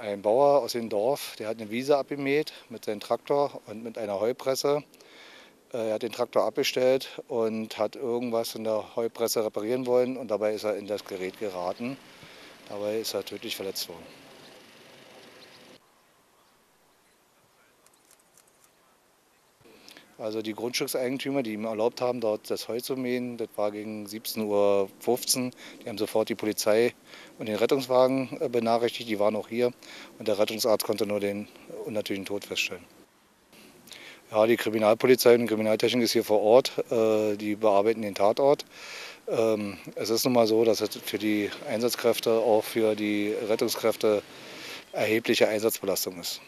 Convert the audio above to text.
Ein Bauer aus dem Dorf, der hat eine Wiese abgemäht mit seinem Traktor und mit einer Heupresse. Er hat den Traktor abgestellt und hat irgendwas in der Heupresse reparieren wollen und dabei ist er in das Gerät geraten. Dabei ist er tödlich verletzt worden. Also die Grundstückseigentümer, die ihm erlaubt haben, dort das Heu zu mähen, das war gegen 17.15 Uhr. Die haben sofort die Polizei und den Rettungswagen äh, benachrichtigt, die waren auch hier. Und der Rettungsarzt konnte nur den unnatürlichen Tod feststellen. Ja, die Kriminalpolizei und die Kriminaltechnik ist hier vor Ort. Äh, die bearbeiten den Tatort. Ähm, es ist nun mal so, dass es für die Einsatzkräfte, auch für die Rettungskräfte erhebliche Einsatzbelastung ist.